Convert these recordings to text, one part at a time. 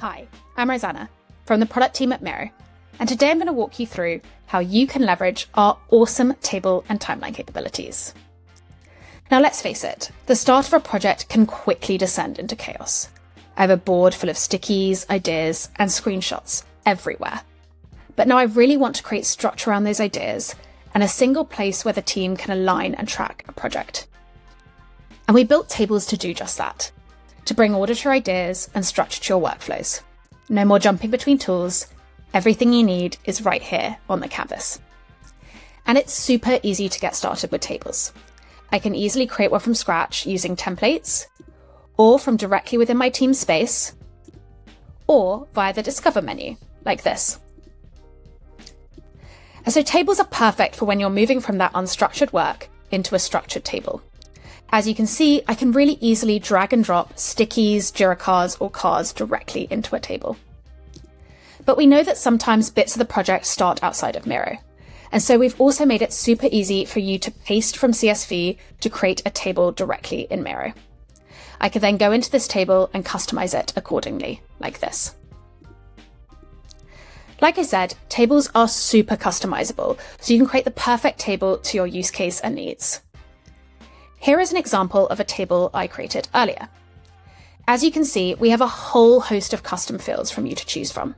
Hi, I'm Rosanna from the product team at Miro, and today I'm going to walk you through how you can leverage our awesome table and timeline capabilities. Now, let's face it, the start of a project can quickly descend into chaos. I have a board full of stickies, ideas, and screenshots everywhere. But now I really want to create structure around those ideas and a single place where the team can align and track a project. And we built tables to do just that to bring order to your ideas and structure to your workflows. No more jumping between tools. Everything you need is right here on the canvas. And it's super easy to get started with tables. I can easily create one from scratch using templates, or from directly within my team space, or via the Discover menu, like this. And so tables are perfect for when you're moving from that unstructured work into a structured table. As you can see, I can really easily drag and drop stickies, Jira cards, or cards directly into a table. But we know that sometimes bits of the project start outside of Miro. And so we've also made it super easy for you to paste from CSV to create a table directly in Miro. I can then go into this table and customize it accordingly, like this. Like I said, tables are super customizable, so you can create the perfect table to your use case and needs. Here is an example of a table I created earlier. As you can see, we have a whole host of custom fields from you to choose from.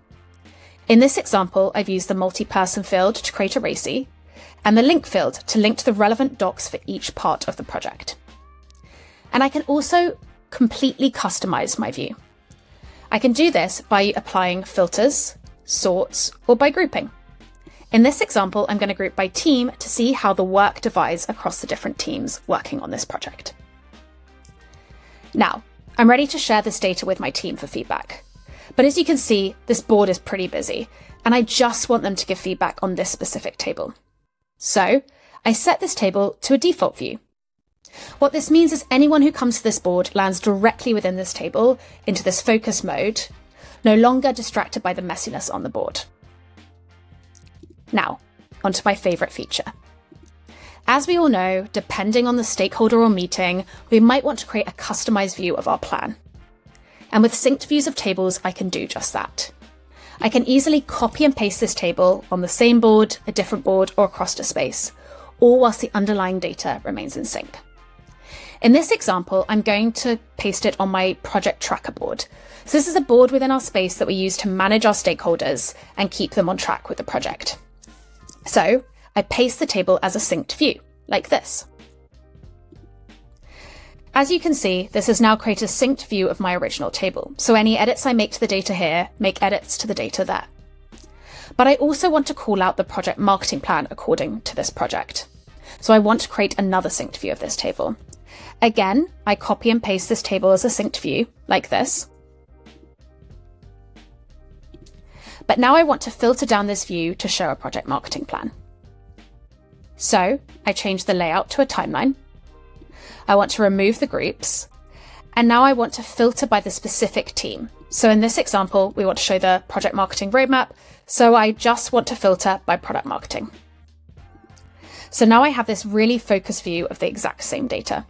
In this example, I've used the multi-person field to create a RACI, and the link field to link to the relevant docs for each part of the project. And I can also completely customize my view. I can do this by applying filters, sorts, or by grouping. In this example, I'm going to group by team to see how the work divides across the different teams working on this project. Now, I'm ready to share this data with my team for feedback. But as you can see, this board is pretty busy, and I just want them to give feedback on this specific table. So, I set this table to a default view. What this means is anyone who comes to this board lands directly within this table into this focus mode, no longer distracted by the messiness on the board. Now, onto my favourite feature. As we all know, depending on the stakeholder or meeting, we might want to create a customized view of our plan. And with synced views of tables, I can do just that. I can easily copy and paste this table on the same board, a different board, or across a space, all whilst the underlying data remains in sync. In this example, I'm going to paste it on my project tracker board. So this is a board within our space that we use to manage our stakeholders and keep them on track with the project. So I paste the table as a synced view, like this. As you can see, this has now created a synced view of my original table, so any edits I make to the data here make edits to the data there. But I also want to call out the project marketing plan according to this project. So I want to create another synced view of this table. Again, I copy and paste this table as a synced view, like this, But now I want to filter down this view to show a project marketing plan. So I change the layout to a timeline. I want to remove the groups. And now I want to filter by the specific team. So in this example, we want to show the project marketing roadmap. So I just want to filter by product marketing. So now I have this really focused view of the exact same data.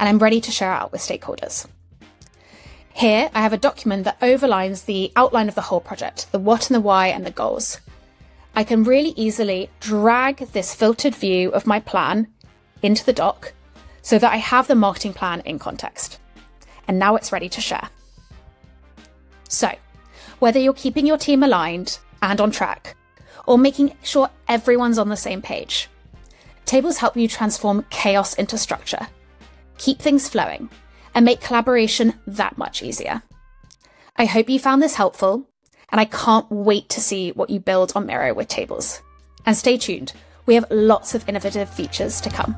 And I'm ready to share out with stakeholders. Here, I have a document that overlines the outline of the whole project, the what and the why and the goals. I can really easily drag this filtered view of my plan into the doc so that I have the marketing plan in context. And now it's ready to share. So, whether you're keeping your team aligned and on track, or making sure everyone's on the same page, tables help you transform chaos into structure, keep things flowing, and make collaboration that much easier. I hope you found this helpful, and I can't wait to see what you build on Miro with tables. And stay tuned, we have lots of innovative features to come.